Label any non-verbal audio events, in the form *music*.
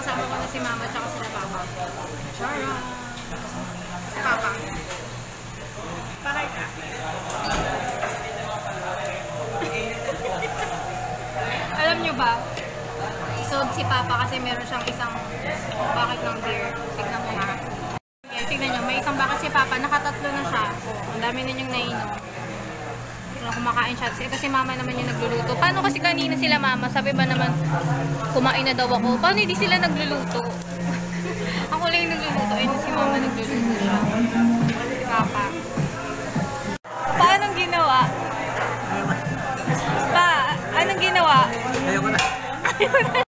si mama tsaka sila papa. Chara! Papa. Pakita. *laughs* Alam nyo ba? Isod si Papa kasi meron siyang isang bucket ng beer. Tignan mo nga. Tignan nyo, may isang bucket si Papa. Nakatatlo na siya. Ang dami na. Kung kumakain siya. Kasi, kasi mama naman yung nagluluto. Paano kasi kanina sila mama? Sabi ba naman, kumain na daw ako. Paano hindi sila nagluluto? *laughs* ako lang yung nagluluto. Ayun si mama nagluluto siya. Si Papa. Paano ginawa? Pa, anong ginawa? Ayoko na. *laughs*